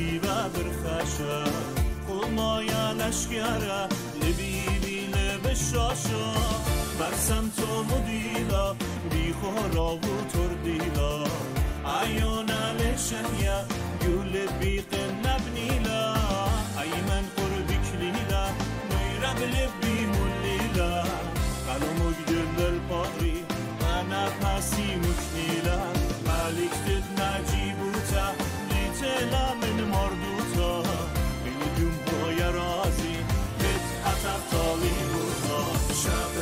من خاتي بابر خاشا قوما يا لشكارا لبيبي لبشاشا برسم تو مديلا بي خورا و ترديلا عيونا لشنيا يقول بيق نبنيلا اي من قربك ليلا نيرا بلبي مليلا قالوا مجدل الباري انا من مردوتا. میلیون بای رازی بد حتب تالی بوتا شبرتا خونتا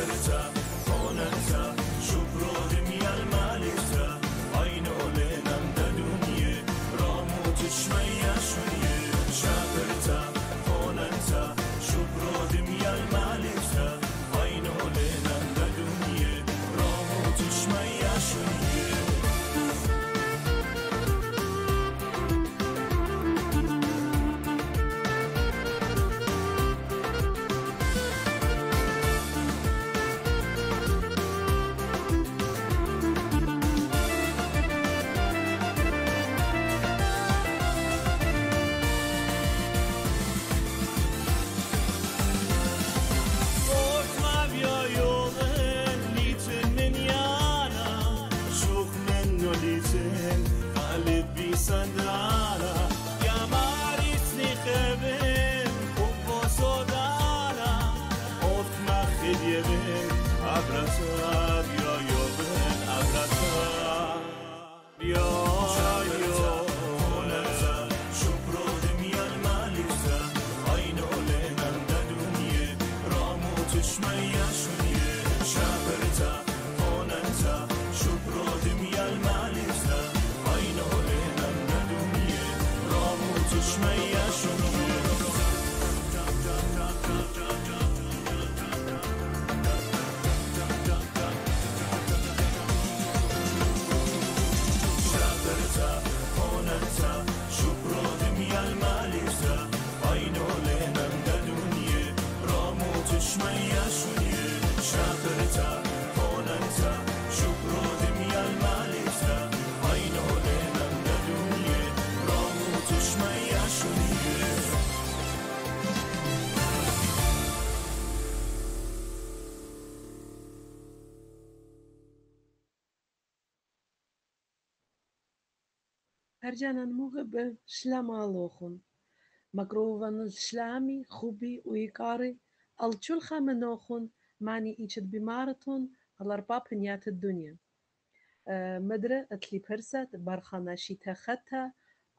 歌 Харджанан мугабе шлама алохун. Макрован шлами хуби уикары алчул хаменохун мани ичет бимаратун аларпа пнят дуния. مدرة اتلي برسات برخانا شيتا ختا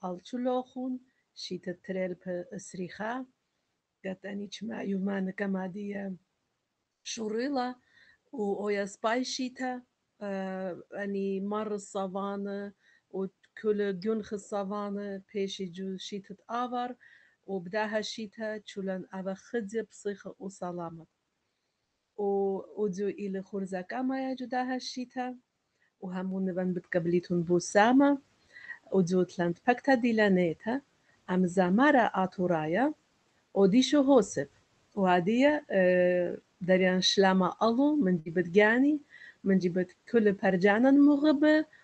الچلوخون شيتا تريل بسريخا قطاني چما يومان كمادية شوريلا و اويا سباي شيتا اني مر الصافانا الصافانة وكل جنخ الصافانة بيشي جو شيتة آفر وبداها شيتا تشولن أبا خدزة بصيخة وسلامة ودو إلى خرزة كما يجداها الشيتا وهمون نبن بتقبليتون بوسامة ودو تلانت بكتا ديلانيتا أم زمارة آتورايا وديشو هوسب وهدية آه، دريان شلامة ألو من جيبت جاني من جيبت كل برجانا مغبة وقبل نبشينا جو خرزت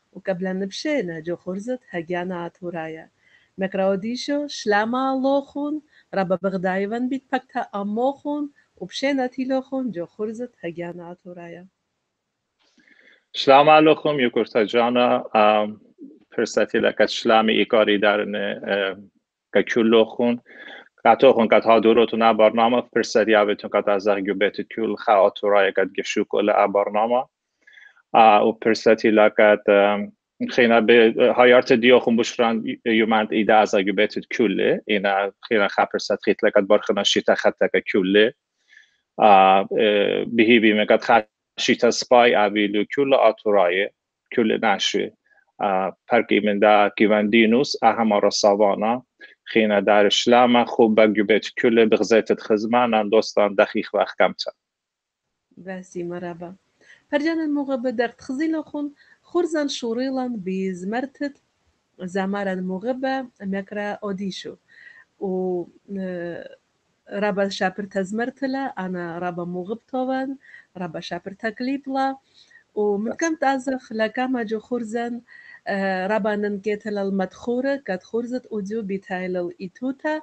هجانا آتورايا مكراوديشو شلاما لوخون ربا بغدايفن بيت بكتا أموخون وبشينا تيلوخون جو خرزت هجانا عطورايا Shalom aleichem, Yukurta Jana. فرصتی لکت شلامی ایکاری در کلوخون کتوخون کت ها دوروتون برنامه فرصتی آبتون کت از بیت کل خاطرای کت گشوک ال برنامه و فرصتی لکت خینا به هایارت دیوخون بشران یومند ایده از بیت کله اینا خینا خبرست خیت لکت برخنا شیتا خطک کله. بهی بیمه کت شیتا سپای اویلو کل آتورای کل نشوی. Pergiminde güvendiğiniz اهما ساوانا. خینا در شلام خوب بگوبت کل بغزت خزمانا دوستان دقیق و احکمتا باسی پەرجانە موغە در دەردخزی خون خورزان شوڕیڵان بیزمەرتت زاماران موغە بە ئەمێکرا ئۆدیشو و آه، رابا شاپر تزمرتلا أنا رابا موغ بتۆوان رابە شاپر تەکلیپڵە و مکەم تازخ خلەکەمە جو خورزن آه، رابا گێتەلە المدخوره کەت خورزت ئودیو بیتایلڵ ئیتوتە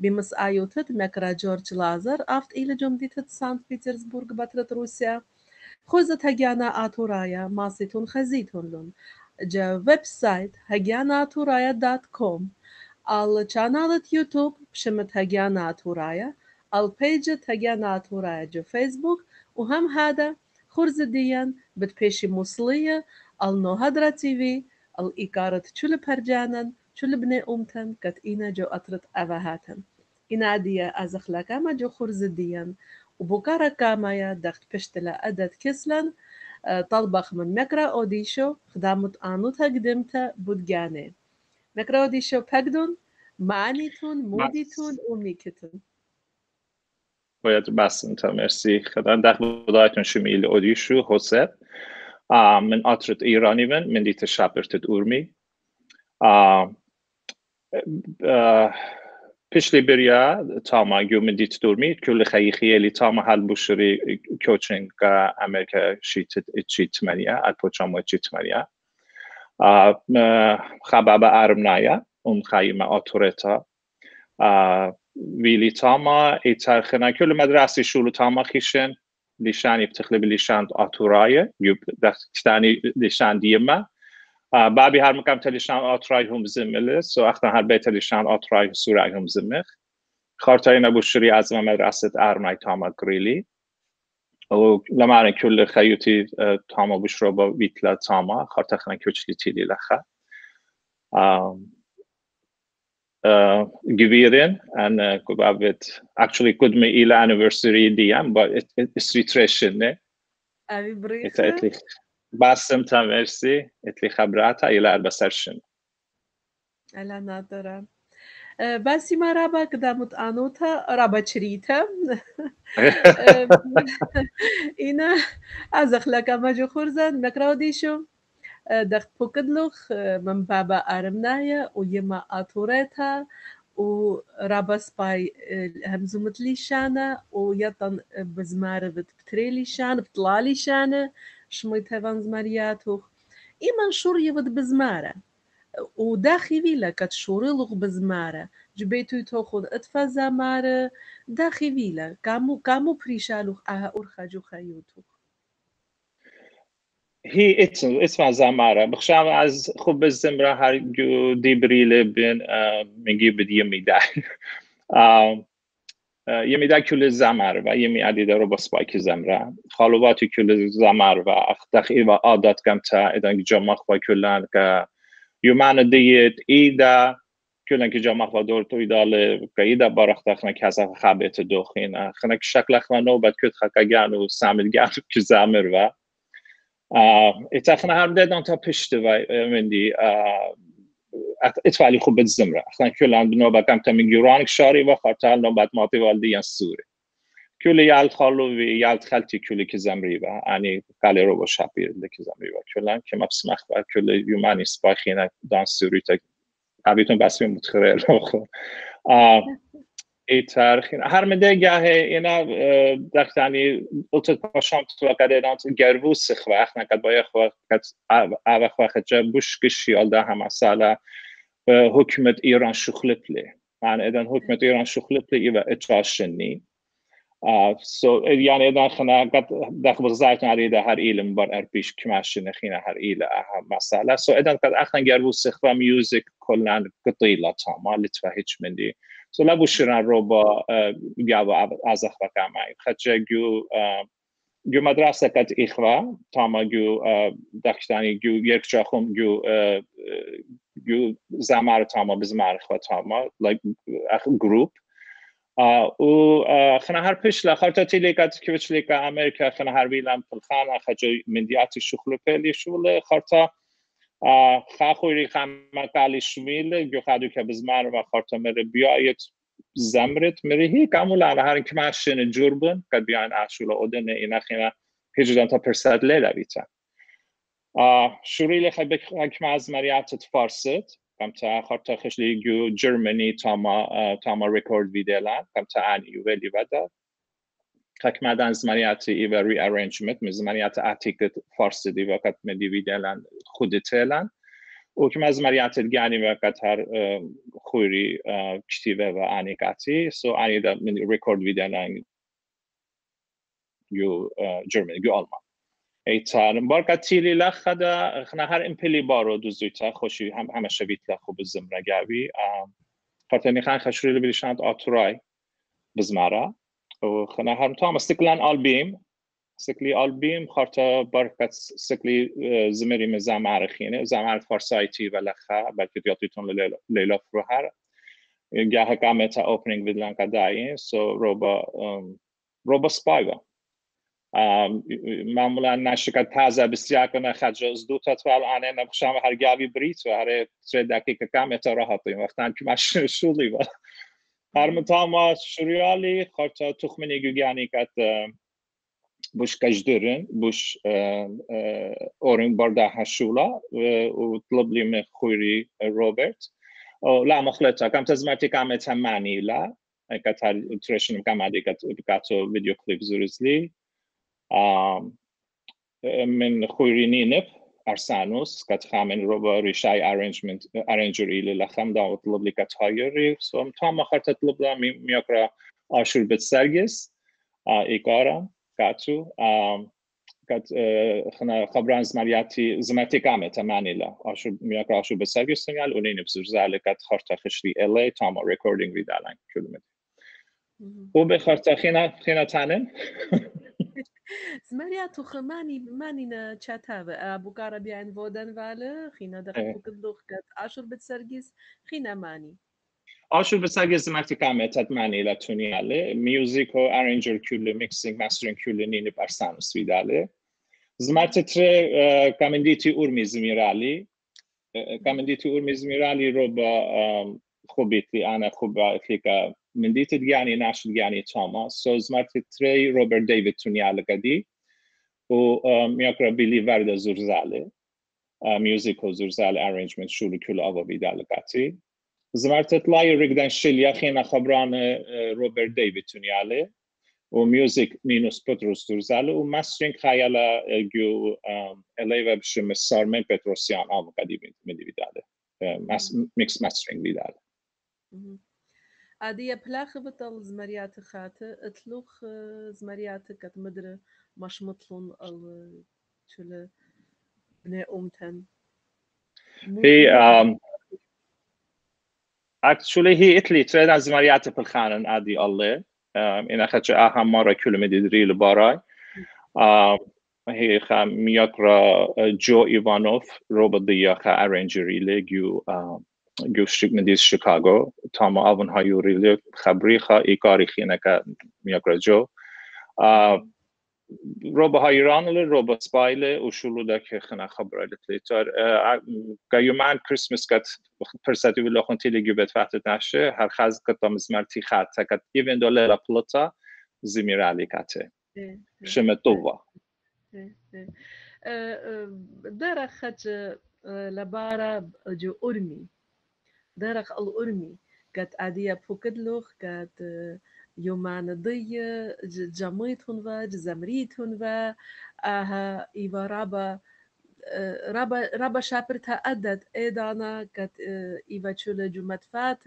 بمس ئایوتت مەکرا جۆرج لازەر ئافت ئیلە جۆم سانت پیترسبورگ بطرت رووسیا. خوزت هجانا آتورايا ماسيتون خزيتون لون جا ويب سايت هجانا آتورايا دات كوم ал чаналот YouTube пшимит آل Турая, ал пейҷит جا Турая و Facebook هادا خورز ҳада بد диян бит آل муслия ал آل ТВ چول پرجانن چول парҷанан чули бне умтан جو اطرت اوهاتن اینا دیا از адия ما جو خورز دیان وبوكارا كامايا دخت بشتلا أدت كسلن آه، طلبخ من مكرا أوديشو خدامت آنوتا قدمتا بودجاني مكرا أوديشو بقدون معانيتون موديتون وميكتون باید بسن تا مرسی. خدا دخل بودایتون شمیل أودیشو حسد. من آترت ایرانی من من دیت شپرتت ارمی بریا تاما گو دیت دورمی کل خیلی خیلی تاما هل بوشری کوچنگ امریکا شیت چیت منیا الپوچام چیت منیا خباب ارم نایا اون خیلی آتورتا. ویلی تاما ای ترخنا کل مدرسه شولو تاما خیشن. لیشانی بتخلي بالليشان آتورای تستاني لیشان بابی هر مکم تلیشان آتورای هم زمله سو اختن هر بیت لیشان آتورای سورای هم زمخ خارتای نبو شری از مدرسة ارمای تاما گریلی و لما تاما بشربا ويتلا تاما خارتخنا كوچلي تيلي لخا uh, Gvirin and uh, Kubavit. Actually, could me ila anniversary diyem, but it, it, it's tradition. Ne? أبي بريخة باسم تام ارسي قلت لي خبراتها إلى بسرشن الا ناظرة باسي ما رابا كدا متقانوتها رابا شريتها أنا ازخ لك ما جو خرزان نكراو ديشو دخت بوكدلوخ من بابا ارمنايا ويما اتوريتها ورابا سباي همزومت لي شانا ويطن بزمارة بتريلي شانا بطلالي شانا شميت هفان زمارياتوخ إيمان شور يود وداخي فيلا كت شوريلوغ بزمارة جبيتو توخون اتفا زمارة داخي فيلا كامو كامو بريشالوخ اها أرخجو خيوتوخ هي اسم اسمها زمارة بخشام از خوب الزمرة هر جو دي بريلة بين میگی بد یمی ده یمی ده کل زمر و یمی عدیده رو با سپایک زمره. خالواتی کل زمر و اختخ و عادت کم تا ادان جمع و کلن که یومن دیت ایده کلن که جمع و دور تو ایداله که ایده بارخت خنک هزا خبیت دوخین. خنک شکل خمانو بد کت خکگان و سامل گان که زمر و. اتفنا هم دادن تا پشت و مندی اتفالی خوب الزمرة احنا كلهم بنوبة كم تمن جورانك شاري وخارتال نوبات ماتي والدي سوري. كل يال خالو و يال خالتي كل كزمري با. يعني قال رو شابير اللي كزمري با. كلهم كما بسمخ با. كل يوماني سباخينا دان سوري تا عبيتون بس متخرر رو تاریخ هر مده گاه اینا دختانی اوت پاشام تو قد دانت گرو سخ وقت نکد با خو قد او خو جا بوش کشی ده هم سالا حکومت ایران شخلپلی من ادن حکومت ایران شخلپلی و اتراشنی سو یعنی ادن خنا قد دخ بغزایت ناری ده هر ایل مبار ار پیش کماش نخینا هر ایل اهم مسئله سو ادن قد اخنا گر بو سخوا میوزیک کلن قطیلا تاما لطفا هیچ مندی سو لبو شرن رو با گیابا از اخوا کامای خدجه گیو gyu madrasa kat ikhwa tama gyu dakshtani gyu yerkchachum gyu gyu zamar tama bizmar ikhwa tama like group و خنا هر پیش لخار تا تیلی کات کیوچ لیکا امریکا خنا هر ویلم پلخان خجا مندیات شخلو پلی شول خارتا. خاخوری خم قالی شمیل گو خادو که بزمان و خارتا مره بیایت زمرت مره هی کامل انا هر کماشن جوربن قد بیان اشول اودن اینا خنا هیچ تا پرسد لیلا بیتا شوری لخ بک حکم از مریات فارست kam ta harta khishli gu Germany tama tama record videolar kam ta ani veli vada takmadan زمانیت ایو rearrangement می زمانیت اتیکت فارسی دی وقت مدی ویدلن خودتلن و که از مریت گانی وقت هر خوری کتیبه و انیکاتی سو انی دا من record ویدلن یو جرمنی یو آلمان. ایتان. بارکا تیلی لخدا خنا هر امپلی بارو دوزویتا خوشی هم همه شویت لخو بزمرا گاوی قطنی خان خشوری بلیشاند آتوراي بزمارا. و خنا هر آلبیم سكلي آلبیم خارتا باركت سكلي زمري مزام عرخينه زام فارسايتي ولخا بلكي دياتيتون ليلا فروهر گاه قامتا اوپننگ ویدلان کدایی سو روبا روبا سپایوا معمولا نشکت تازه بسیار کنه خجاز دو تا توال آنه نبخشم هر گاوی بریت و هر سه دقیقه کم اتا راحت این وقتا که ماشین شولی و هر متا ما شریالی خارتا تخم نیگوگانی کت بوش کجدرن بوش اورنگ برده هشولا و طلب لیم خوری روبرت لا مخلطه کم تزمرتی کم اتمانی لا کتر ترشنم کم کت کتو ویدیو کلیپ زورزلی من خويريني نب ارسانوس كات خامن روبا ريشاي ارينجمنت ارينجر الى لخم دا طلب لي كات هايري سو تا ما خرت طلب ميوكرا اشور بت سرگس ايكارا كاتو كات خنا خبران زمرياتي زمرتي قامت تمانيلا اشور ميوكرا اشور بت سرگس سنال ولين بزور زالك كات خرت خشري الي تاما ريكوردينج ريدالان كلمه وبخرت خينا خينا تانن زمرياتو خماني ماني تشاتاف ابو كارا بيان فودن فاله خينا دقيق كدوخ كات اشور بتسرجيس خينا ماني اشور بتسرجيس ماكتي كامتات ماني لا تونياله ميوزيك و ارينجر كله ميكسينج ماسترين كله نيني بارسانو سويداله زمرتتر كامنديتي اورمي زميرالي كامنديتي اورمي زميرالي روبا خوبيتي انا خوبا فيك من ديت يعني ناشل يعني توما سو زمرت تري روبرت ديفيد تونيال قدي و ميقرا بيلي ورد زورزالي ميوزيك زورزالي ارينجمنت شو كل ابا بيدال قاتي زمرت تلاي ريغدان شيليا خينا خبران روبرت ديفيد تونيالي و ميوزيك مينوس بطرس زورزالي و ماسترينج خيالا جو اليفا بشم سارمن بتروسيان ابا قدي مدي بيدال ميكس ماسترينج بيدال عادية بلاخ بطل زمريات خاتة اتلوخ زمريات كت مدرة مش مطلون ال شل بني أمتن هي actually هي اتلي تريد زمريات بالخانن عادي الله um, إن أخذت أهم مرة كل مدري لباراي um, هي خا مياكرا جو إيفانوف روبوت ديا خا أرينجري لجيو um, گوشتیک مدیز شیکاگو تاما آون هایوری لی خبری خا ای کاری خینه که میاکرا جو گایو من کریسمس کت پرساتی ویلو خون تیلی گیو بت فاتت نشه هر خز کت دام زمرتی خط کت ایون دوله لا پلوتا زمیرالی کته. شمه دووا داره خج لبارا جو أرمي درخ الأرمي كانت عادية بوكدلوخ كانت يوم نضي آه، جميت هنفا جزمريت هنفا أها ايوا رابا آه، رابا رابا شابرتا ادت ايدانا كات ايوا آه، تشولا جمت فات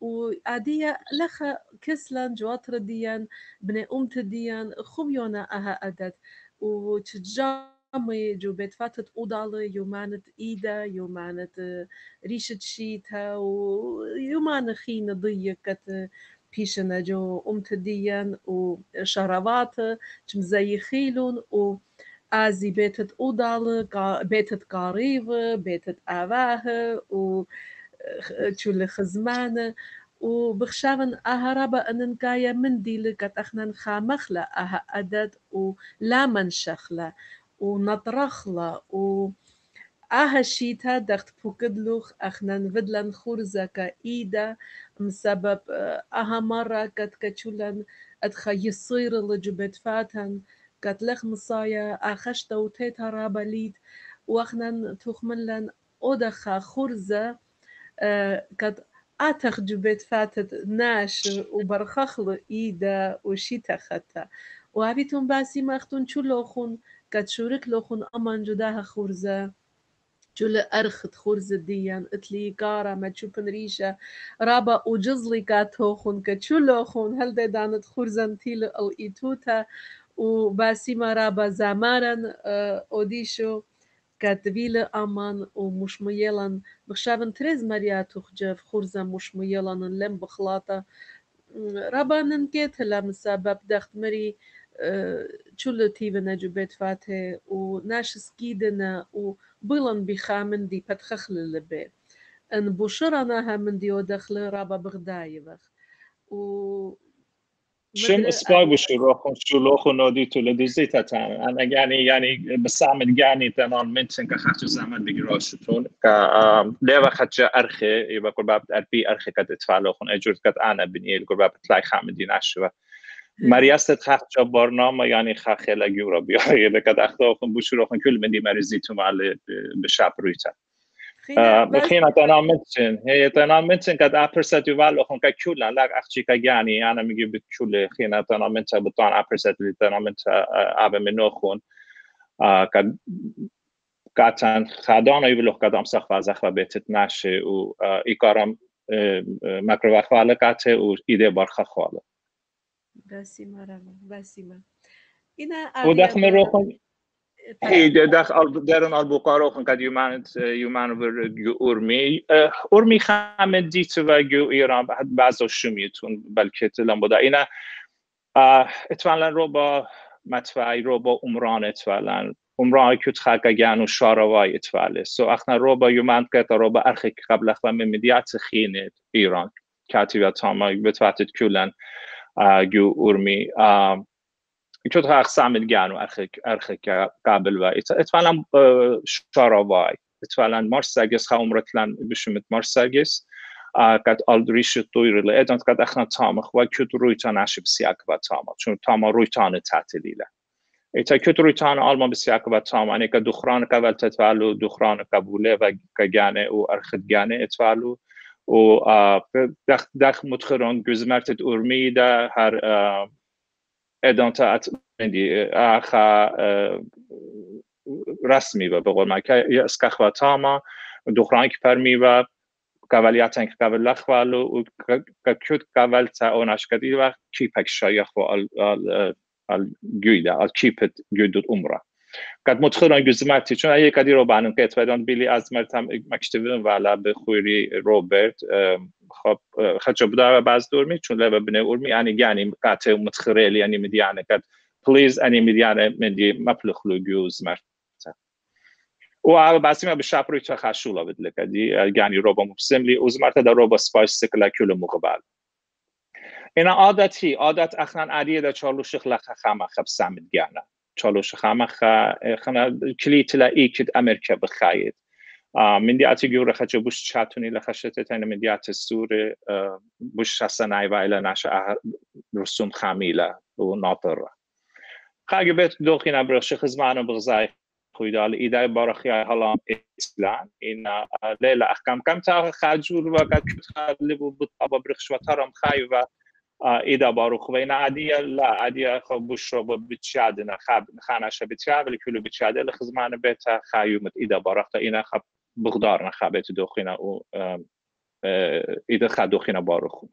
وعادية لخا كسلا جواتر ديان بني امت ديان خميونا أها ادت و وتجامي جو بيت فاتت اودال يومانت ايدا يومانت ريشت شيتا ويومان خين ضيكت پیش نجو امتدین و شرابات چم زیخیلون و أزي بيتت أودال بيتت قريب بيتت آواه و تشول خزمان. و بخشاون وبخشاون أهرب أن نكايا منديل كتخنا نخامخلا أها أدد و لا منشخلا ونطرخلا و أها شيتا دخت بوكدلوخ أخنا نفدلا نخورزا كإيدا مسبب أها مرة كت كتشولن ادخا يصير لجبت فاتن قد لخ مصايا اخشتا وتيتا رابليد واخنا تخملن اودخا خرزة قد آتخ جبت فاتت ناش وبرخخلو إيدا وشيتا ختا وابيتون باسي ماختون شلوخون قد شورك لوخون أمان جداها خرزة. جل أرخت خرزة ديان اتلي كارا ما تشوفن ريشة رابا وجزلي كاتوخون كتشلوخون هل دانت خرزة تيل الإيتوتا وباسيما رابا زامارن أوديشو كاتفيل آمان ومشميلان بخشابن تريز مريا تخجف خرزة مشميلان لم بخلاطة. رابا ننكيت لم سبب دخت مري تشولو تيفنا جبت فاته وناش سكيدنا بيلن بيخا مندي بتخخل لبي إن بوشرناها مندي ودخل رابا بغدايبخ و شم اسباي بشروخ شلوخ نودي تو لدوزي تتام أنا يعني يعني بستعمل يعني تمام منشن كخاتو زمان بيجراش تون ك ليوا خاتجا ارخي يبقى كل باب اربي ارخي قد اتفعلوخن اجورت قد أنا بنيل كل باب تلاي خامدين عشوه نشوا مريست خاتجا برنامه يعني خاخلا جورا بيا لكد اختوخون بشروخون كل من دي مرزي تو مال بشاب رويتا بخينا تنام متن هي تنام متن قد أبرسات يوال أخون ككولا لا أختي كجاني أنا مجي بكل خينا تنام متن بطان أبرسات اللي تنام متن أبى من أخون قد قاتن خدانا يبلغ قدام سخ و زخ و بيتت نشه و إيكارم مكرو خواله قاته و إيده برخه خواله بسيمة إنا ودخم روحون هي داخل درن البقارة قد يمان يمان بر أورمي أورمي خامن ديت و جو إيران بعض شمیتون بلکه تلم بوده اینا اتفاقا رو با متفعی رو با عمران اتفاقا. عمران که تخاک گن و شاروای اتفاقا سو اخنا رو با یومند که رو با ارخی قبل اخوا ممدیات خینه ایران. کاتیویا تاما بتواتت کلن جو أورمي كنت أقسام جانو أرخك أرخك قابل و اتفاقا شاراواي اتفاقا مارساجس خاومرتلان بشمت مارساجس قد آلدریش دویر لی. ادانت قد اخنا تامخ و کت رویتان اشی بسیاک و تاما چون تاما رویتان تعتیلیله ایتا کت رویتان آلما بسیاک و تاما انه که دخران قبل تتفعلو دخران قبوله و گانه و ارخد گانه اتفعلو و دخ دخ متخران گزمرتت ارمی ده هر ادانتا اتمندی اخا رسمی و قول من که اسکخ و تاما دخران که پرمی و قبلیاتن که قبل لخوالو و کد قبل تا اونش کدی و کیپک شایخ و ال گویده کیپت گویدود عمره. قد متخران گزمرتی چون اگه کدی رو بانم که اتفادان بیلی از مرتم مکتبون و به خوری روبرت خب خدشو بدا و بعض دورمي چون لبا بني أورمي يعني يعني قاتل متخريل يعني مديانة قد بليز أني مديانة مدي مبلغ لجوز مرتا و بسی ما به شب روی تا خشولا بدل کدی یعنی روبا مبسملی اوز مرتا در روبا سپایس سکلا کل مقبل اینا عادتی عادت اخنان علیه در چالوش خلق خمه خب سمت گرنه چالوش خمه خنا کلیت لا ایکد امریکا بخاید من دي اتي جورا خجا بوش تشاتوني لخشت تاين من دي السورة بوش حسناي وايلا ناشا رسوم خاميلة وناطرة خاگه بيت دوخينا برخش خزمانو بغزاي خويدال إيداي بارخي هلا إسلام إن ليلة أحكام كم تا خاجور وقت كنت خالب وبطابة برخش وطرم خايوة إذا باروخ بين عادية لا عادية خو بشرب بتشاد خب خانش بتشاد ولی کلو بتشاد لخزمان بيتا خايومت إذا بارخت إنا خب بغدار نخبت دوخينا و إذا خد دوخينا باروخ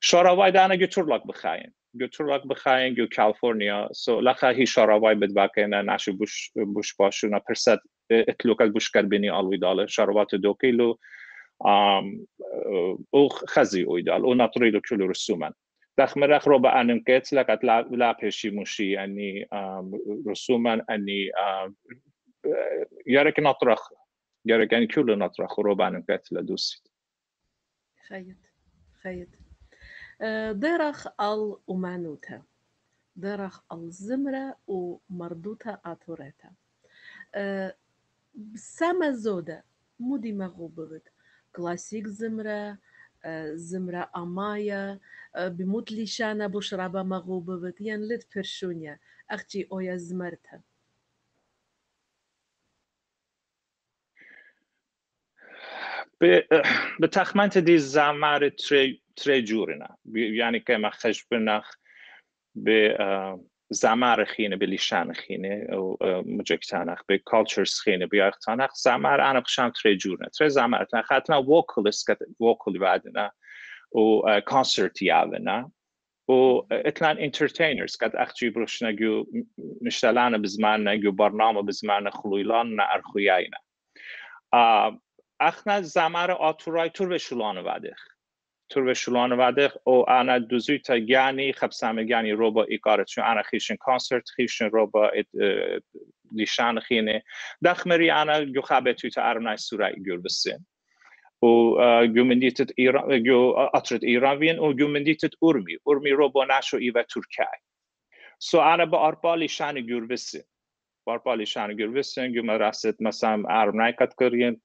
شاراوای دانا götürlak بخاين götürlak بخاين جو كاليفورنيا سو لخا هي شاراوای بدباكينا ناشو بوش بوش باشونا برسات اتلوكال بوش كربيني الوي داله شاروات دوكيلو او خزي اويدال او ناتريلو كلو رسومن الاخ من الاخ ربع أنا مكيتلك غتلاقي شي موشی اني رسوما اني يارك نطرخ يارك يعني كل نطرخ ربع انم مكيتلا دوسيت خيط خيط درخ ال الأمانوتا درخ الزمرة مردوتا اتورتا آه، سما زودا مودی مغوبوت کلاسیک زمرة آه، زمرة امایا بموت ليشانا بشرابا مغوبة ين لد فرشونيا أختي أويا زمرتها به تخمنت دی زمر تری, تری جورنا یعنی که ما خش بنخ به زمر خینه به لیشان خینه و مجکتانخ به کالچرز خینه به یختانخ زمر انا بخشم تری جورنا تری زمر تنخ حتما ووکلست که ووکلی بعدنا و كونسرت يعلنا و اتلان انترتينرز قد اخجي بروشنا جو مشتلانا بزماننا جو برنامه بزماننا خلويلان ارخوياينا اخنا زمار آتورای تور به شلان ودخ تور به شلان ودخ او انا دوزویتا گانی خبسامه گانی رو با ایکارت چون انا خیشن کانسرت خیشن رو با لیشان خینه. دخمری انا گو خبه تویتا ارمنای و گومندیتت ارمی ارمی رو با نشو ایو ترکیه سو انا با اربالی شان گور بسین باربالی شان گور بسین گو مرست مثلا ارمنای کت کرین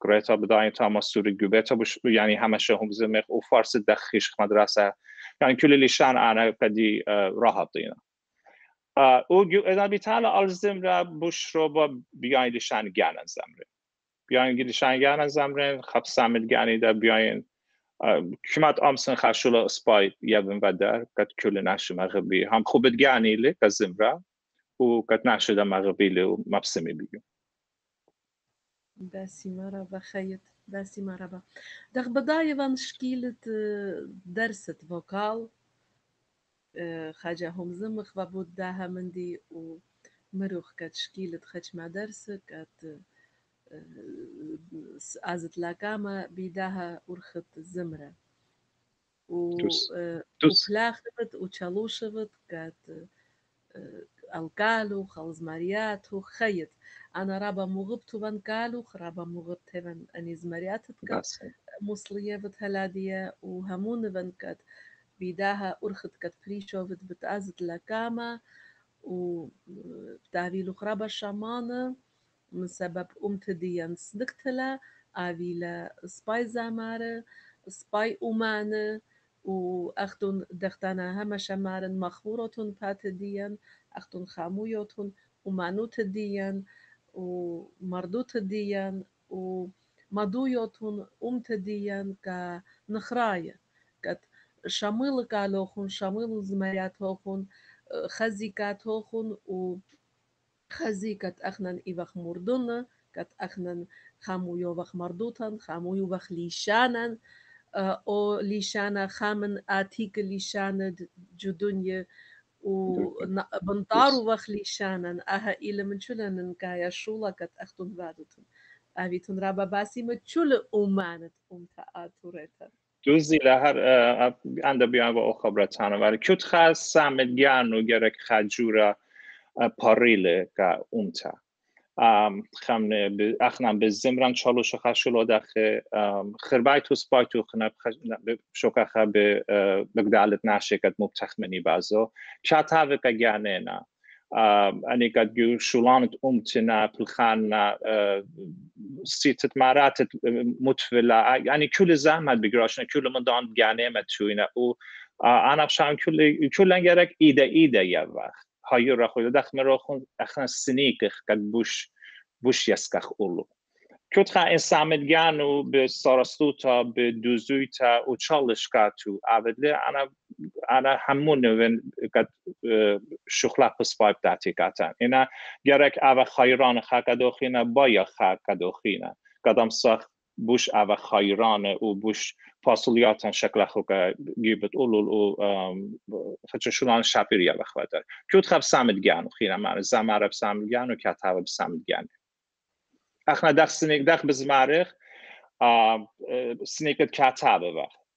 گریتا بداین تا ما سوری گوبتا بش یعنی همشه هم زمخ و فارس دخیش مدرسه. یعنی کلی لیشان انا قدی راحت دینا. او اذا بیتالا الزم را بش رو با بیاین لیشان گانن زمره. بیاین لیشان گانن زمره خب سامل گانی دا بیاین. کمات آمسن خشول اسپای یبن و در کت کل نشه مغربی. هم خوبت گانی لی که زمره و کت نشه دا لی و مبسمی بیگم. باسي مرحبا خيط باسي مرحبا دغ بداية van شكيلة درسة فوكال خاجة هم زمخ وبود داها مندي ومروخ كات شكيلة خش مع درسة كات أزت لاكاما بيداها ورخت الزمرة و وخلاخت آه، وشالوشبت كات الكالو آه، خلز ماريات وخيط أنا رابا مغبت وان كالو رابا مغبت هبن زمريات كات مصلية بتهلادية وهمون بن كات بيداها ورخت كات بريشوفت بتأزت لاكاما و آه، وبتعبيلو خرابة شامانه. من سبب امتدیان سدکتلا آوی ل سپای زماره سپای اومانه و اختون دختانا همش مارن مخبورتون پات ديان اختون خامويتون ومانوت ديان ومردوت ديان ومدويتون امت ديان كا نخراية كت شامل كالوخون شامل زمرياتوخون خزيكاتوخون و خزيكت أخنن إيوخ مردونا كت أخنن خامو يوخ مردوتن خامو يوخ ليشانن او ليشانا خامن آتيك ليشانا جدونيا وبنطارو وخ ليشانا أها إلى من شلن كايا شولا كت أختون بادوتن أبيتون رابا باسي ما شل أمانت أمتا آتوريتا دوزی لهر انده بیان با خبرتانه. ولی کت خاص سامدگان و گرک خجورا پاریله که اونتا. خمنه اخنم به زمران چالوش خشلو دخه خربای تو سپای تو خنب شوکه به بگدالت نشکت مبتخمنی بازو. شاتا که گانه نه اني قد جو شولانت امتنا بالخان سيتت مرات متفلا يعني كل زحمت بگراشنا كل من دان گانه متوينه و انا بشام كل كل انگرك ايده ايده يا وقت. را خون اخنا سنيك قد بوش بوش يسكخ اولو Kutcha in samedgan u be sarastuta be duzuita u chalishkatu avedle ana ana hamun wen kat shukhla pasvibe dati gatan. Ina gerek ava khayran khakadokhina baya khakadokhina. Kadam sach بوش او خایران او بوش پاسولیاتن شکل خوکا گیبت اولول او فچشونان شپیری او خواهدار کیوت خب سامد گیان و خیرم مره زمار اب سامد گیان و کتاب اب سامد اخنا دخ سنیک دخ بزمارخ سنیکت کتاب وقت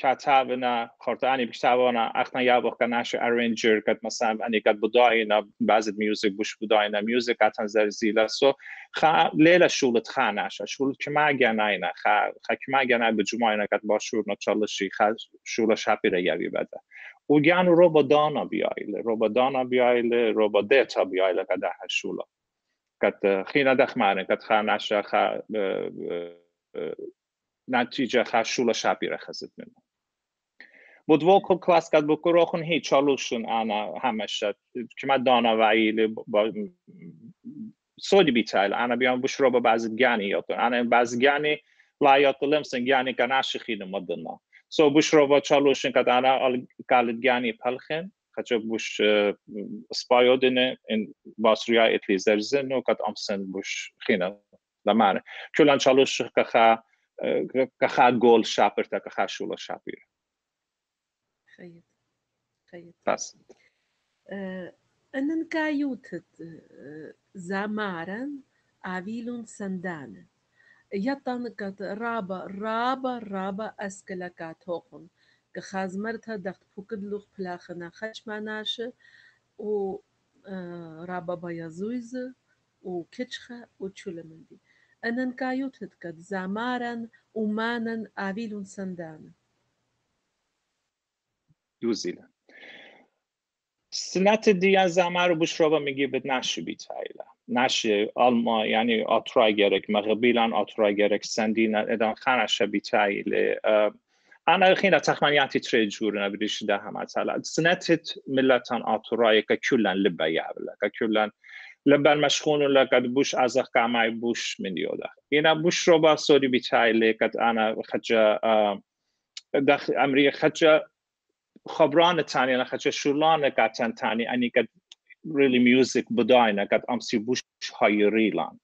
کتاب نه خورتانی بکتابانا اخنا یا وقت نش ارنجر کت مثلا انی کت بدای نه بعضی میوزیک بوش بدای نه میوزیک کتن زرزیلا سو خا لیلا شولت خا نشه شولت کما گنای نه خا خا کما گنای به جمعه نه کت با شور نه چالشی خا شولا شپی یوی بده او گن رو با دانا بیایله رو با دانا بیایله رو با دیتا بیایله کده شولا kad China dachmane, kad cha nasha cha نتیجه خا شولا شابیره خزد کد هی چالوشن انا همش کما دانا وعیل با سودی بیتایل انا بیان بش رو با بعض گانی یاتون انا بعض گانی لا یاتلم سن گانی کناش خیلی مدنا سو بش رو با چالوشن کد انا کالد گانی پلخن خچه بوش سپایودنه in باسریا اتلی زرزن و کت امسن بوش خینا لمانه کلان چالوش کخا کخا گول شاپر تا کخا شولا شاپیر خيط خيط بس أنن كايوتت زامارن أفيلون سندان يطن كت رابا رابا رابا أسكلا كاتوخن كخازمرتها دخت فوكد لوخ بلاخنا خشماناشه و رابا بايازويز و كتشخة و تشولمندي أنن كايوتت كت زامارن ومانن أفيلون سندان دوزیله سنت دیگه زمه رو بش رو میگی به نشی بیتایله نشی آلما یعنی آترای گرک مغبیلان آترای گرک سندین ادان خانش بیتایله انا خینا تخمانیاتی تری جور نبریش ده هم مثلا سنتت ملتان آترای که کلن لبه یعبله که کلن لبن مشخون لقد بوش از قامای بوش من يودا اینا بوش رو با سوري بیتایله که انا خجا داخل امریکا خجا خبران تانی انا خجا شولان قطن تانی اني قد really music بداينا قد امسي بوش هاي ريلان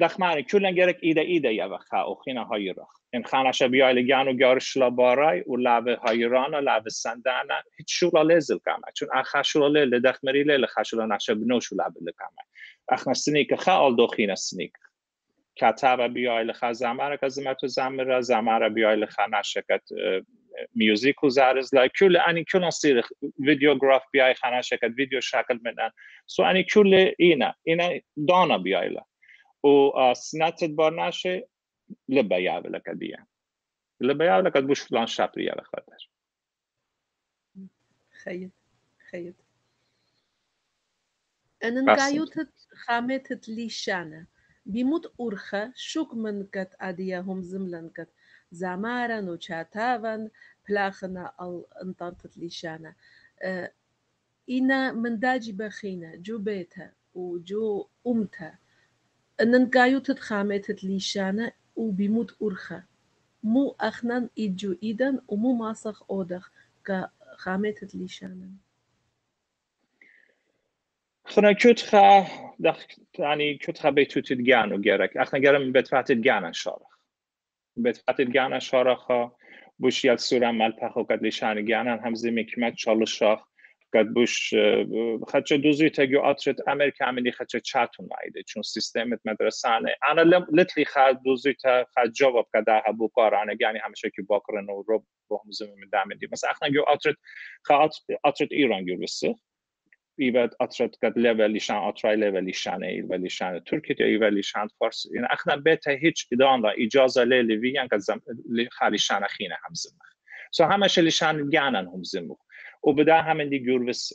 دخمانی کلن گرک ایده ایده یا وخا او خینا های رخ. این خانش بیایل گانو گارش لبارای و لعبه هایران و لعبه سندان هیچ شولا لزل کامه. چون اخا شولا ل دخمری ل خشولا نشه بنو شو لعبه لکامه اخنا سنیک خا آل دو خینا سنیک. کتاب بیایل خا زمره که زمره زمره بیایل خا نشکت میوزیک و زارز لا کل انی کل سیر ویدیوگراف بیای خانه شکت ویدیو شکل منن سو انی کل اینا. اینا دانا بیایله و سنتت بار نشه لبه یاوه لکه دیه لبه یاوه لکه بوش فلان شابری یاوه خاطر. خيط خيط أنا بس. نقايوتت خامتت ليشانة بيموت أورخة شوك من كت أديهم زملن كت زمارا zamaran uçatavan plakhna al انطلقت لشانا إنا من داجي بخينا جو بيتها وجو أمتا أنن قايو تتخامتت ليشانا وبيموت أرخا مو أخنان إيجو إيدن ومو ماسخ أودخ كخامتت ليشانا خنا كتخا دخ يعني كتخا بيتو تدجان وجرك أخنا جرم بيت فاتدجان إن شاء الله شارخ بوش يال سورة مال پخو قد لشان جانا هم زي مكمت شالشاخ قد بوش خدش دوزي تجو اترت امريكا عملي خدش چاتون نايده چون سيستمت مدرسانه. انا لتلي خد دوزي تا خد جواب قدا هبو قارانه يعني همشه که باکرن و رو بهم زمین من دامن دي مثلا جو اترت قد ليفل شان اترای ليفل شان ایوال شان ترکیت یا ایوال شان فارس این اخنا بيتا هیچ ادان را اجازه لیلی خالی شان خینه هم زمخ سو همش لشان جانن هم زمخ وبدا همن دي جور بس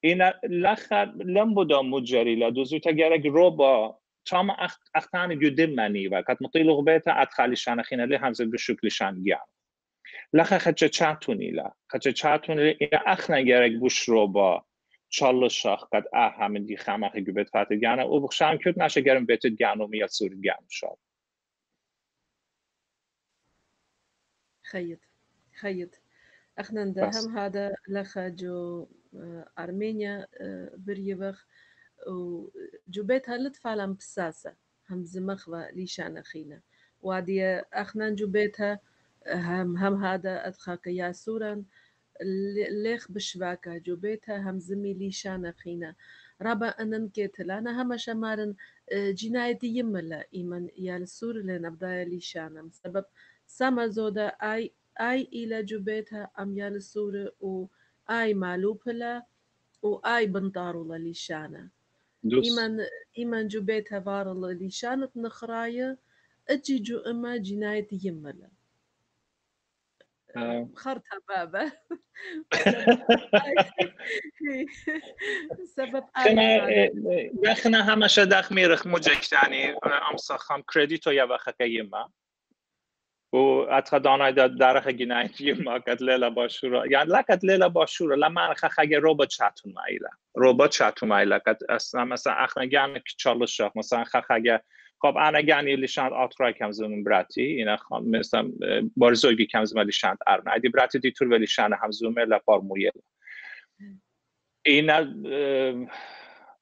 اینا لخر لم بدا مجري لا دوزو تگرگ روبا تام اخت اختان جدم مني و قد مطيل غبيتا ادخل شان خينا لي همزه بشكل شان جان لخ خچه چاتونی لا خچه چاتونی اینا اخنا گرگ بوش روبا çalışaq, kad ə həmin di xəmə qübət fətə yəni o buxşan kürt nəşə gərim betə gənomi ya sur gəmşal. خيط خيط إحنا ندهم هذا لخجو ارمينيا بريبخ وجبيتها لدفع لهم بساسة هم زمخبة ليشان أخينا وادي إحنا جبيتها هم هم هذا أدخاك يا سورا لێخ بشواکە جوبێتە هەمزمیلی شانەخینە ڕابە ئەنەنکێ تلانە هەمەشەمارن آه، جینایەتی یممەلە ئیمەن یال سوور لە نەبدایەلی شانم سبب سەمە اي ئای ئای ئیلە جوبێتە ئەمیان سوورە و ئای مالوپلە و ئای بنتاڕوڵە ايمن ايمن ئیمان جوبێت هەوارڵە لیشانت نخراە أجي جو إما جینایەتی يملا. خرتها بابا. سبب خنا خنا همش داخ میرخ مجک یعنی امسخم کردیت و یا وقت یما و اتخا دانای درخ گینایت یما کت لیلا باشورا. یعنی لکت لیلا باشورا. لما خخ اگه روبوت چاتون مایلا. روبوت چاتون مایلا. کت اصلا مثلا اخنا که چالش شاخ مثلا خخ اگه خب انا گانی لشانت اترا کم زم براتی اینا مثلا بارزوی بی کم زم لشانت ادی براتی دی تور ولی شان هم زم لا پار اینا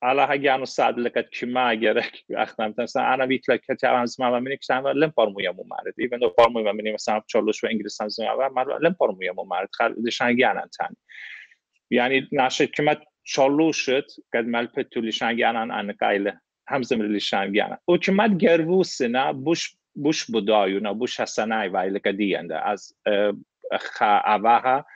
علاه گانو سعد لکت کی ما اگر وقت مثلا انا ویت لکت هم زم ما من کشن ول لم پار مو یم مرد ایون دو پار من مثلا چالش و انگلیس هم زم اول من لم پار مو یم مرد خل گانن تن. یعنی نشه کی چالوشت چالش قد مل پتولی شان گانن ان قایله kima çoluşet kad malpet tu lishan ganan an kaile همزم لیشان گیانا او که مد گروس نه بوش بوش بودایو نه بوش حسنای وایل کدیانده از خا اواها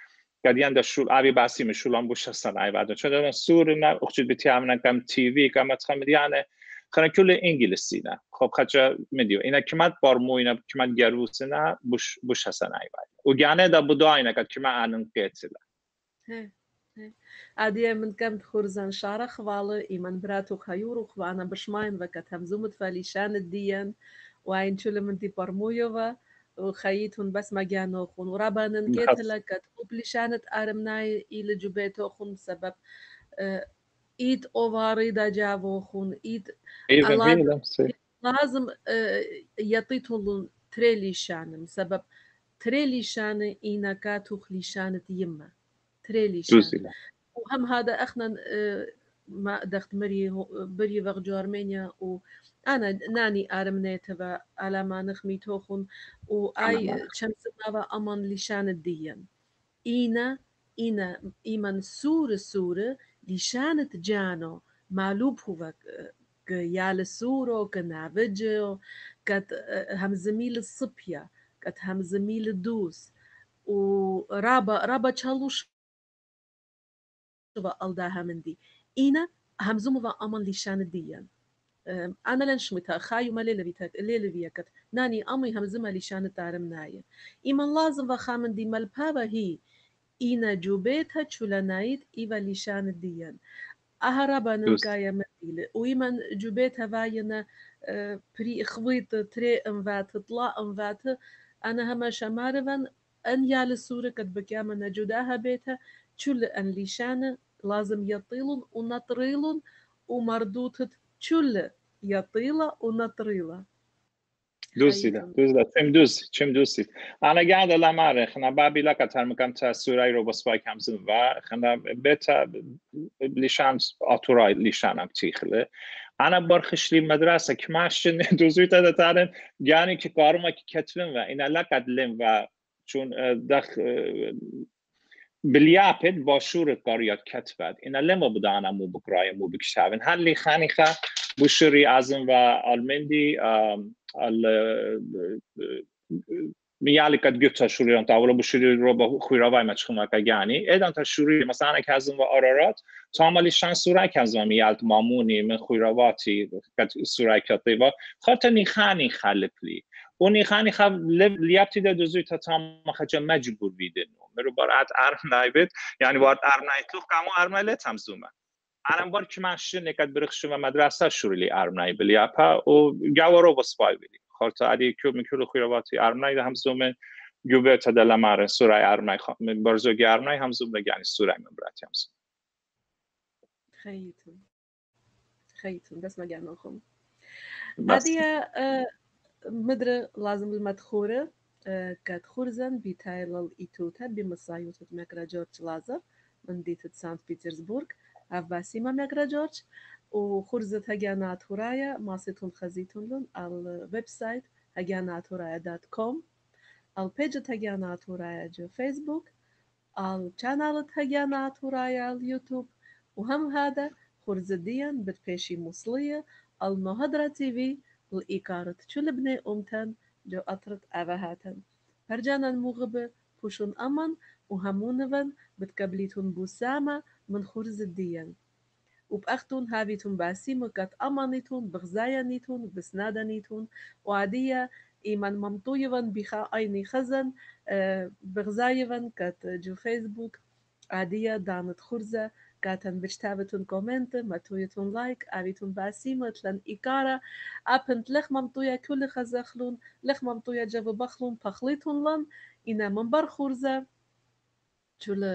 کدیانده شول آبی باسی مشولان بوش حسنای وادن چون سور نه اخچید بیتی همون کم تیوی کم اتخمدیانه خنا کل انگلیسی نه. خب خجا میدیو اینا کمت بارمو اینا کمت گروس نه بوش بوش حسنای وایل او گیانه دا بودای نه کد کمت آنن قیتله عادية من كم خورزان شارة خوالة إيمان براتو خيورو خوانا بشماين وكت همزومت فاليشان الديان وين شو من دي برمويوة وخيتون بس ما جانو خون ورابانن جيت لكت وبليشانت أرمناي إلى جبيتو خون سبب إيد أوفاري دا جابو خون إيد لازم يطيتون تريلي شانم سبب تريلي شانة إينا كاتو خليشانة يمه تريلي شان وهم هذا أخنا ما دخت مري بري وغجو ارمينيا و أنا ناني ارمنيتها على ما نخمي توخن و آي شمس ما أمان لشان الدين إينا إينا ايمن سورة سورة لشان تجانو. معلوب هو يال سورو كنافجو كت هم زميل الصبية كت هم زميل الدوس ورابا رابا تشالوش شوفا ئەڵدا هەمندی ئینە هەمزمەوە ئەمان لیشانە دیەن ئەمە لەن شمتە خایمە لێ لەوی لێ لەویەکەت نانی ئەمی هەمزمە لشان تارم نایە ايما لازم بە خامندی مەلپاوە هی ئینە جوبێتە چولەنایت ئیڤە لیشانە دیەن ئەهرەبە نگایە مەدیلە ئوی من جوبێت هەڤایەنە أه، پری ام ترێ ئەمڤاتە تڵا ئەمڤاتە ئەنە هەمە شەمارەڤەن ئەن یا لە سوورەکەت بکیامە نەجودا هەبێتە أن ليشانة لازم يطيلون ونطريلون ومردوتة كل يطيلة ونطريلة دوستی دوستی چم دوست چم دوستی انا قاعد لا مارخ انا بابي لك ترمكم تا سوراي رو بسواي كمزن و خنا بيتا ليشان اتوراي ليشانم تيخله انا برخش لي مدرسه كماشن دوزوي تا تارن يعني كي قارما كي كتفن و انا لك ادلم و چون دخ بلیاپت با شور قاریات کتبد اینا لما بدانا مو بقراي مو بكشافن هل خانيخا بشري ازم و المندي میالی کد گفت شوری انت اولا بشوری رو با خویرا وای مچ خما کگانی ادان تا شوری مثلا کزم و آرارات. تا مالی شان سورا کزم میالت مامونی من خویراواتی کد سورا کتی. و خاطر نیخانی خلپلی و نیخانی خب لیابتی ده دوزوی تا تا مخجا مجبور بیدن. مرو بارات ارم نایبت. yani vart arnaytlık kamu armaylet hamzuma anam var ki maşı nekad bırıkşı ve madrasa şurili armnay bili yapa o gavaro basfay bili خالتا ادي كو من كل خيرواتي ارمناي هم زوم جوبه تدل مار سوره ارمناي من برزوگی ارمناي هم زوم يعني سوره من برات هم زوم خيتون خيتون بس. ما قاعد نخم بس هذه مدري لازم المدخورة كانت خورزن بتايل الإيتوتا بمصايوت مكرا جورج لازر من ديت سانت بيترسبورغ أف باسيما مكرا جورج وخرزة هجانات هرايا ماسيتون خزيتون لون الويب سايت هجانات هرايا دوت كوم البيج هجانات هرايا جو فيسبوك الشانل هجانات هرايا اليوتيوب وهم هذا خرزديا بتبيشي مصلية المهدرة تي l'ikaret çulibne أمتن جو أطرت avahaten. Percanan muğbe pushun أمن وهمونفن بتكبليتون بوسامة من خرز الدين وبأختون هابيتون باسيمة كات أمانيتون بغزايانيتون بسنادانيتون وعادية إيمان ممطويفن بخا أيني خزن آه، بغزايفن كات جو فيسبوك عادية دانت خرزة gatën bështetun komente, më like, avitun besimet, lën ikara, apent të lëhmam tuja këllë khazëkhlun, lëhmam tuja gjëvë bëkhlun, pëkhlitun lën, inë më mbarë khurze, qëllë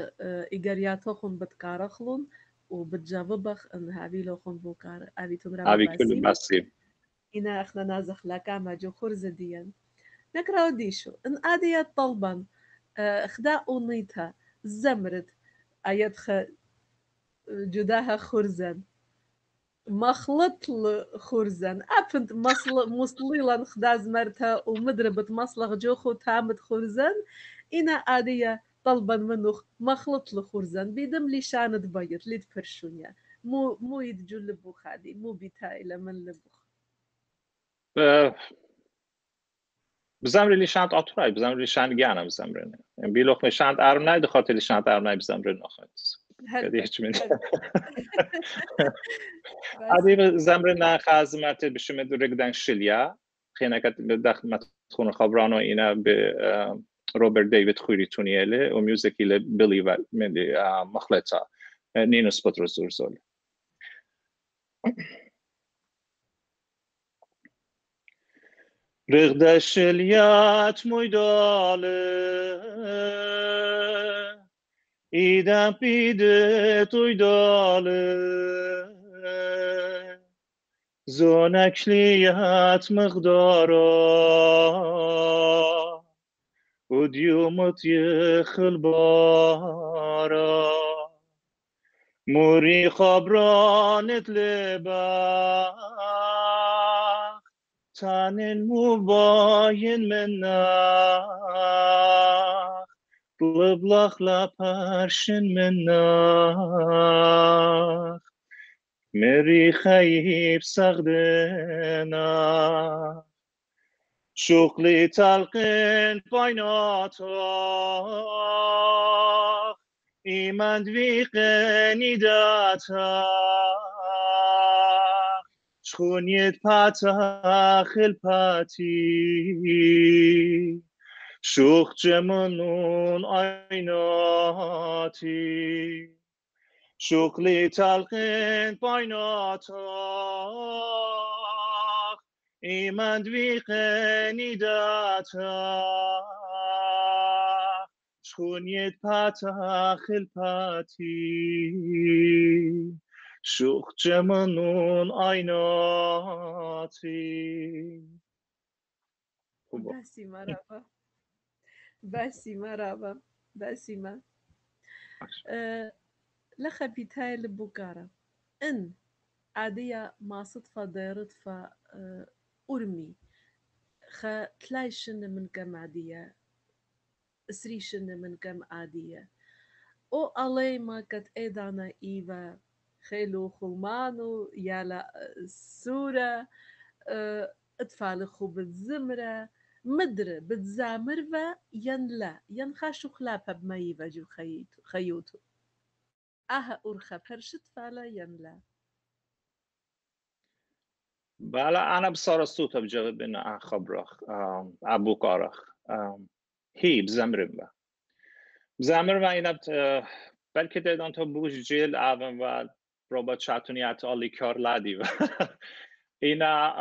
i gërjatohun bëtë karëkhlun, وبتجاوبخ بخ ان هاوي لو خون بوكار هاوي تون رابع هاوي كل باسيم إنا أخنا نازخ لكا ما جو خرز ديان نكراو ديشو ان آدية جداها خرزن مخلط خرزن أبنت مصل مصليلا خدا زمرتها ومدربت مصلغ جوخو تامت خرزن إنا آدية طلبا منه مخلط لخرزن بيدم لي شاند بيض لي مو مو يدجو لبوخ هادي مو بتايلة من لبوخ بزمر لیشانت آتورای. بزمر لیشانت گیانم بزمر نه بیلوخ لیشانت ارم نه دخاطر لیشانت ارم نخواد. مرت بشم رگدن شلیا. خیلی کت داخل متخون خبران و اینا به روبرت دیوید خوری تونیله و میوزیکی ل بیلی و مندی مخلطا. نینو سپوترو زور زول. رغده شلیات مویداله ایدم پیده تویداله زونکلیات مقدارا و دیومت یخل بارا موری خبرانت لبا تانن مباين منك بلبلخ لا پرشن منك مری خیب سغدنا شغلی تلقین بایناتا ایمند ویقنی داتا شخونیت پتا خلپتی شوخ جمنون آیناتی. شغلی تلقین بایناتا ایمند ویقنی داتا شخونیت پتا خلپتی. شوخ جمنون باسمة رابا باسمة آه لخبت هاي البكارة إن عادية ما صدفة دارت خا تلاي شن من كم عادية اسري شن من كم عادية أو عليما كت ايدانا ايفا خيلو خلمانو يالا سورة اتفالخو الزمره مدرة بتزامر و ين لا ين خاشو خلابها بميفا جو خيوتو. خيوتو أها أرخب هرشت فعلا ين لا. بله انا بصار الصوت بجاوب ان خبرخ ابو كارخ هي بزمرم با بزمرم و اینا بلکه جیل اون و ربات شاتونیت آلی کار لدی و اینا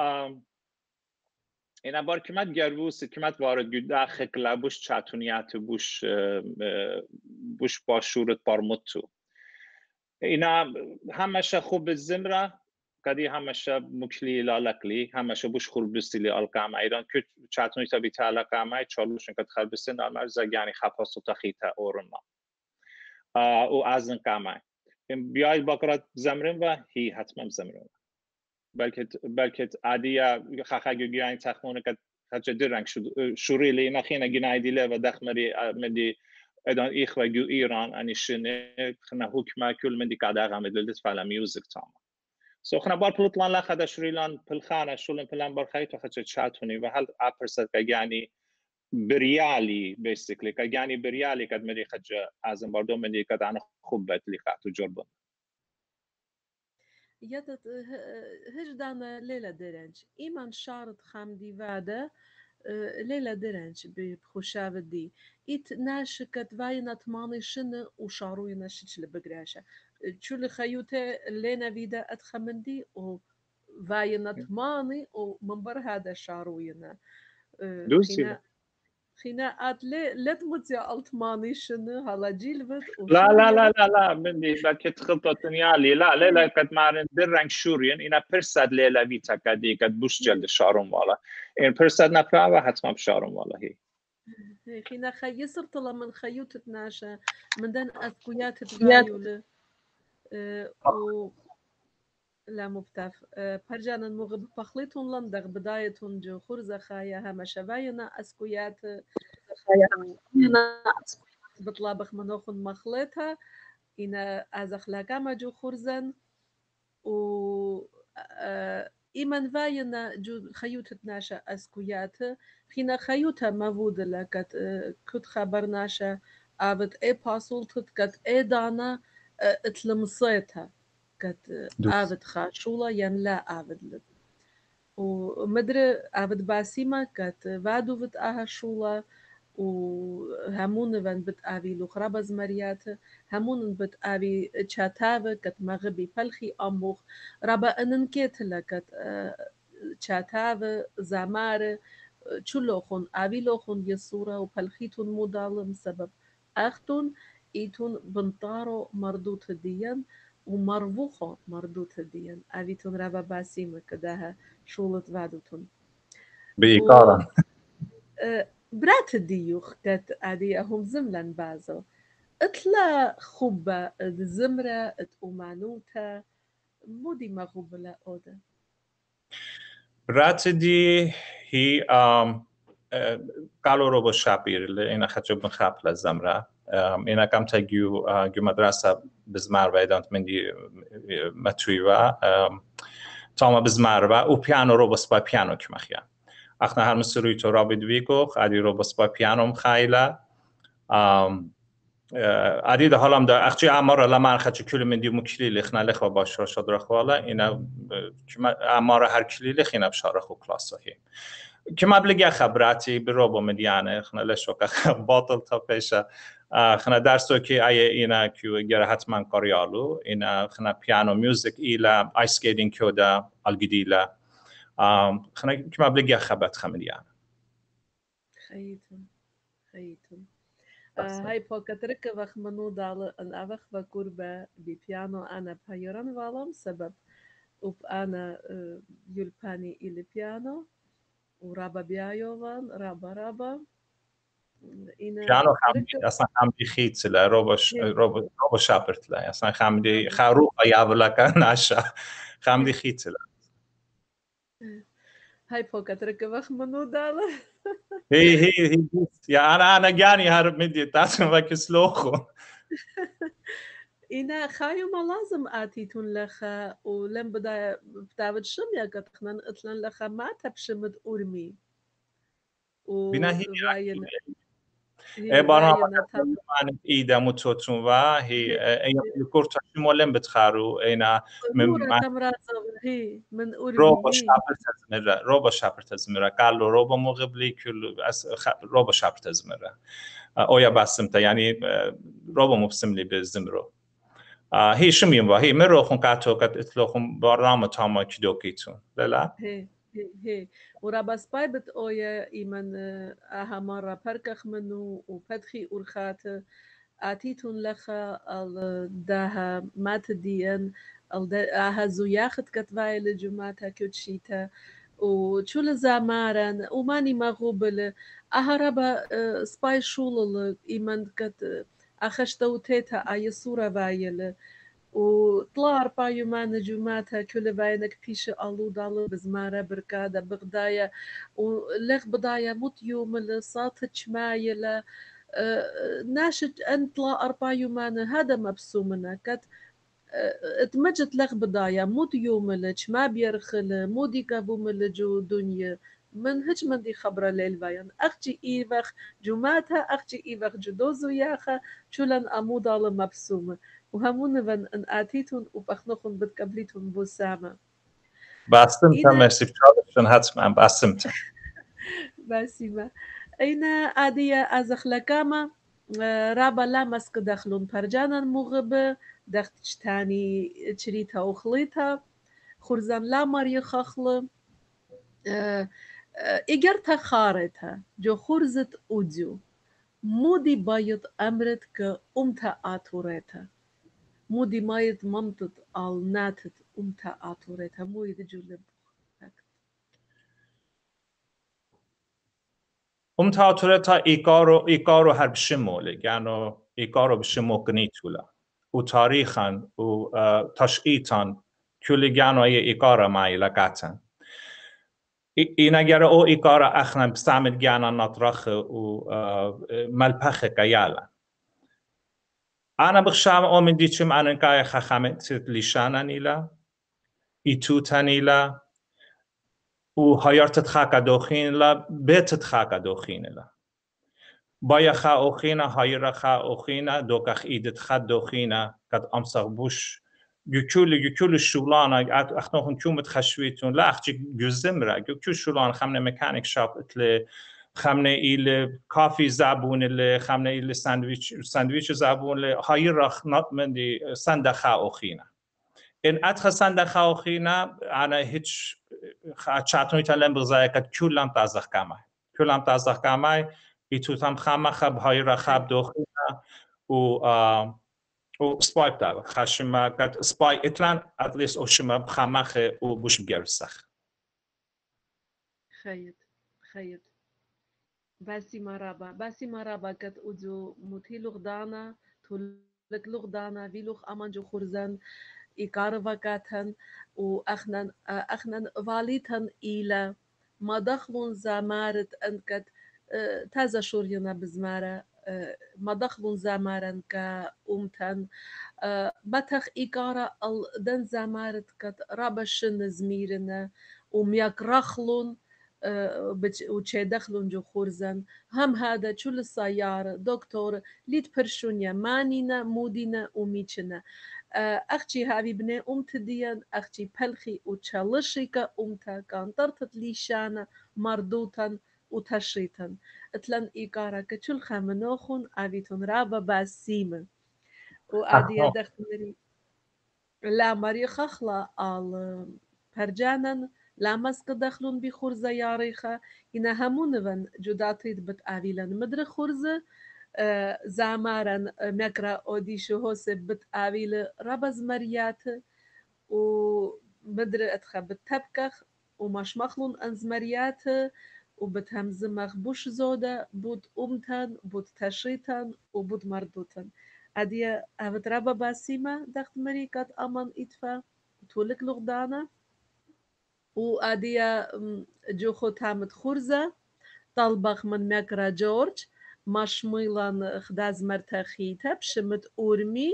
اینا بار کمت گروس کمت وارد گوده خکلا بوش با شورت بار متو اینا همشه خوب زمره قدی همشه مکلی لالکلی همشه بوش خور بستیلی القام ایران که چاتونی تبی تعالی قامای چالوشن که خرب بستن نرمال زگانی خفاس و تخیتا اورنا او ازن قامای بیای باکرات زمرن و هی حتما زمرن بلکه بلکه عادی خخا گیان تخمونه که حتی درنگ شوری لی گنای دیله و دخمری مدی ادان ایخ و گو ایران انی شنه خنا حکمه کل مدی قدر غمه دلدت فعلا میوزک تاما سو خنا بار پلوتلان لا خدا شریلان پلخانه شولن پلان بار خیلی تو خچه چاتونی و هل اپرسد که یعنی بریالی بیسیکلی که یعنی بریالی که مدی خجه ازم باردو مدی که دانه خوب بتلی خاتو جربن یادت هجدان لیلا درنج. ایمان شارت خمدی واده ليلة درنج بخشاودي إت ناشكت واينا تماني شن وشاروينا شتش بقراشة شو خيوته لينا فيدا أتخمندي و واينا تماني ومن بر هذا شاروينا دوسي خناقات لا لا تموت يا التماني شنو هلا جيلفت لا لا لا لا لا مني كنت خطة يالي لا لا لا كنت معرن درنگ شورين أنا برساد لا لا فيتا كادي كد بوش جلد شارون والا ان برسد نفرا حتما بشارون والا هي خينا خي صرت من خيوت تتناشى من دان اسكويات تتغير لا مفتف پرجان مغب پخلیتون لندغ بدایتون جو خورزه خایا همه شواینا اسکویات بطلابخ منوخن مخلطها اینا از اخلاقا ما جو خورزن و إيمان فاينا جو خيوتة ناشا أسكويات. خينا خيوتا موود لكت كت خبرناشا آبت إي باسولتت كت إي دانا إتلمصيتها. kad avet ha šula jan la avet let. U medre avet basima kad vaduvit aha šula u hamunevan bit avi luhrabaz marijate, hamunen bit avi čatave kad magrebi palhi amuh, raba enen ketela kad čatave zamare, چلوخون آبی لوخون يسورة وبلخيتون مضالم سبب أختون إيتون بنطارو مردود هديان ومربوخة مردوت هديا أفيتون رابا باسيمة كداها شولت وادوتون بإيقارا آه، برات الديوخ كات أدي أهم زملن بازو. اتلا خوبة الزمرة اتأمانوتا مودي مغوبة لأودا براتدي هي آم آه، قالو روبو شابير لإن خاتشو بن خابلا زمرة. أنا كم تاجيو جو آه، مدرسة بزمار ويدانت من دي متويوا تاما بزمار و بيانو روبو سبا بيانو كمخيا اخنا هر مسروی تو رابط ویگو ادی رو بس با پیانوم خیلا ادی ده حالم ده اخچی امار لمن خچ کل من دی مکلی لخنا لخ و باش شد رخ والا اینا امار هر کلی لخ اینا بشار خو کلاس هی. که مبلغ خبراتی به رو با مدیانه خنا لشو که باطل تا پیشه. خنا درسو که ای اینا که گر حتما کاریالو. اینا خنا پیانو میوزیک ایلا آیس سکیتینگ کیودا الگدیلا خنا كما بلقيا خبات خمليان خيتم خيتم هاي بوكت ركب اخ منو دال ان اوخ و قربة ببيانو انا بايران والام سبب وب انا يلباني الى بيانو ورابا بيايوان رابا رابا. پیانو خمدی أصلا خمدی خیت له روبا روبا روبا شابرت له أصلا خمدی خروق یاولا که ناشا خمدی خیت له هاي بوكت ركبخ منو دالا؟ هي هي هي يا أنا أنا جاني هرب مدي تاسم وكس لوخو إنا خايو ما لازم آتيتون لخا ولم بدا بتاود شم يا قطخنا اطلن لخا ما تبشمد أرمي بنا هي وراين برنامه من ایده متوتون و هي این یکور تاشی مولم بتخارو اینا من هي من روبا شابر تزمره روبا شابر تزمره قالو روبا مغبلی کل روبا شابر تزمره اویا بسم تا یعنی روبا مبسم لی بزمرو هي شميم هي مرو خون قاتو قد اتلوخون برنامه تاما كيدوكيتون لا هي هي ورا باي بتقويا إيمن آه، أها مرة بركخ منو وبدخي أرخات آتيتون لخا الداها مات ديان أها زياخت كتفاي لجماتا كتشيتا وشو لزامارن وماني مغوبل أها ربا آه، سباي شولل إيمن كت آه، أخشتوتيتا أي صورة فايل وطلع أربع يومان جماتا كل باينك بيش ألو دالو بزمارة بركادة بغدايا ولغ بدايا موت يوم لصات شمايلة ناشد أنطلع أربع يومان هذا مبسومنا كت تمجت لغ بدايا مود يوملج ما بيرخل مودي كابو ملجو دنيا من هج من دي خبرة ليلفايان أختي إيوخ جماتها أختي إيوخ جدوزو ياخا شولن أمود على وهمون من أن atitun آه، و pachnochun bet بوسامة busama. Bastimta, merci بشارتشن هاتم باسمتا. باسمة. أين آدية أزخلكاما رابا لامس دخلون پرجانا مغب دختش تاني تشريتها وخليتها خرزان خخل آه، آه، اگر تا خارتا جو خرزت أوديو مودي بايت أمرت كه امتا آتوريتا مودي مايت ممتت آل ناتت أمتا آتوريتا مو يدجو أمتا آتوريتا إيقارو إيقارو هر بشمولي يعني إيقارو بشموكني تولا وتاريخا وتشقيطا كل جانو إيقارة معي لقاتا این اگر او ایکار اخنا بستعمل جانا نطرخ و ملپخ قيالا انا بخشام او من ديتشم انا كاي خخامت لشانا نيلا ایتو تنیلا و هایارت تخاک دوخین لا بیت تخاک دوخین لا بایا خا اوخینا هایر خا اوخینا دوکخ ایدت خد دوخینا قد امسخ بوش گکول گکول شولانا اخنوخن کومت خشویتون لا اخچی گزم را گکول شولان خمنه مکانیک شاپ اتل خمنه ایل کافی زبون ل خمنه ایل ساندویچ ساندویچ زبون ل هایر رخ نات من دی سندخا اوخینا این اتخ سندخا اوخینا انا هیچ چاتونی تلم بغزای کد کولم تازخ کامای کولم تازخ کامای ایتوتم خمه خب های را خب دوخینا و و سپای بتاع خشم قد سپای اتلان اتلیست اوشما خمخ و بوش بگرسخ خيط خيط باسي مرابا باسي مرابا رابا كتؤدو موتي لغدانا تولك لغدانا في لغ أمانجو خرزان إكارفاكاتن وأخنن أخنن فاليتن إلى مدخلون زمارت أنكت تازا شورينا بزمارة مدخلون زمارن امتن بتخ إكارة الدن زمارت كت رابشن زميرنا وميك رخلون وچه دخلون جو خورزن هم هذا شو السيارة دكتور ليت برشونيا مانينا مودينا وميچنا اخچی هاوی بنه امت دیان اخچی پلخی و چالشی که امتا کانترتت لیشانا مردوتن وتشريتا اتلن إيقارا كتشل خامنوخون آفيتون رابا باسيمة وآدية دختنري لا ماري خخلا آل لامسک دخلون بی خورزە یاڕێخە هینە همون ون جوداتیت بت ئاویلەن مدرە خورزە آه، زامارەن مەکرا ئۆدیش هۆسێ بت ئاوی لە ڕەبەز مەریاتە و مدرە ئەتخە بت تەبکەخ و مەشمەخلون ئەنزمەریاتە وبت همزه مخبوش زوده بود امتن بود تشریتن و بود مردوتن. ادیا اوت رابا باسیما دخت مریکات آمان اتفا تولک لغدانه. وأديا جوخو تامت خورزة طلبخ من مكرا جورج مشميلان خداز مرتخيتا بشمت أورمي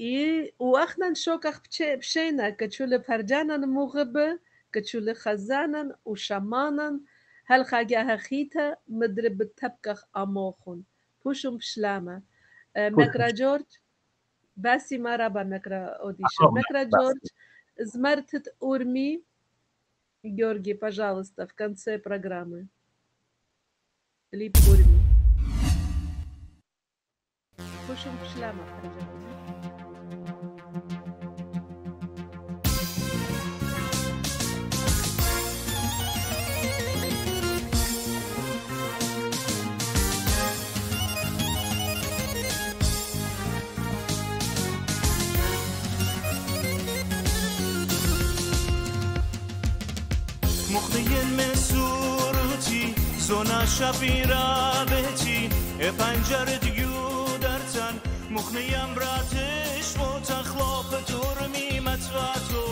إي وأخنا نشوكخ بشينا كتشول فرجانا مغبة كتشول خزانا وشمانا هل خاجا خيتا مدرب تبكخ أموخون بوشم بشلامة مكرا جورج باسي ما رابا مكرا أوديشن مكرا جورج змертит Урми. Георгий, пожалуйста, в конце программы. Лип Урми. Пушим шляма, пожалуйста. مخنين من صورتي زونا شفيرا بهتي پنجر دیو درتن مخنیم راتش و تخلاف دور میمت و تو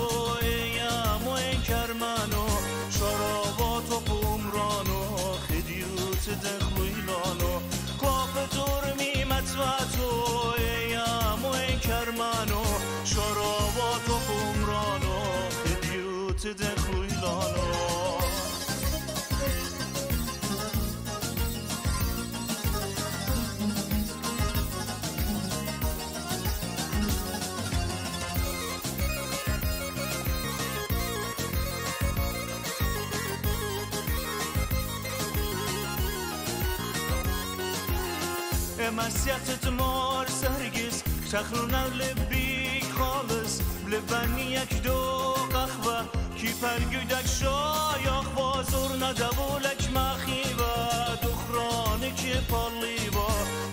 ایم و کرمانو شرابات و بومرانو خدیوت دخویلانو کلاف دور میمت و تو ایم و کرمانو شرابات و بومرانو خدیوت دخویلانو مسيحة مار سرقس شخلونا لبيك خالص. بلبني دو قهوة كي پرگودك شايخ وازور ندبولك مخيبا دخرانك پاليبا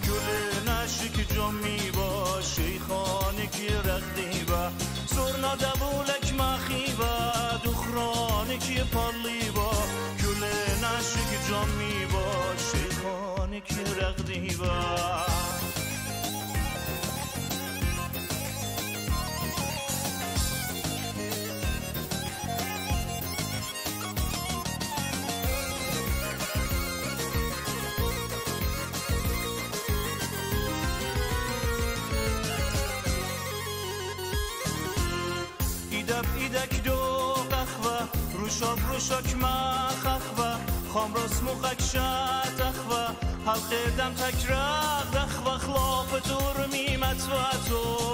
گل نشك جميبا شيخانك رقديبا زور ندبولك مخيبا دخرانك پاليبا گل نشك جميبا شيخانك رقديبا ایدب ایدک دو قهوه روشاک روشاک ما قهوه خام راست موقک شد حلقه دم تکرق دخوه خلاف دور میمت و تو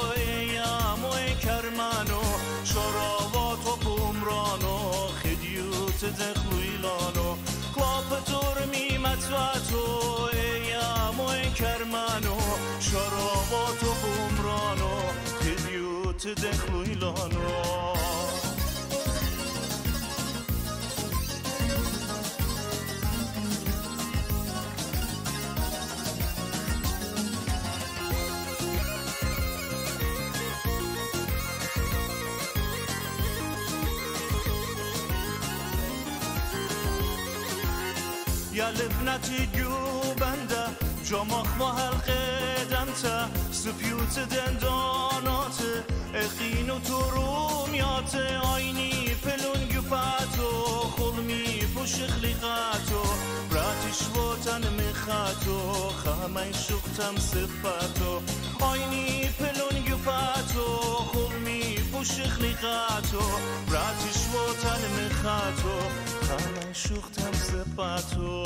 و کرمانو شراوات و بومرانو خدیوت دخویلانو خلاف دور میمت و تو ایم و کرمانو شراوات و بومرانو خدیوت دخویلانو يا لبنتي جوبنده جمخ و حلقه دمته. سپیوت دندانات اخین و ترومیات آینی پلون گفاتو. خلمی پوش خلیقاتو. براتش وطن مخاتو خمه شختم صفاتو. آینی پلون گفاتو. خلمی پوش خلیقاتو. براتش وطن مخاتو خمه شختم صفاتو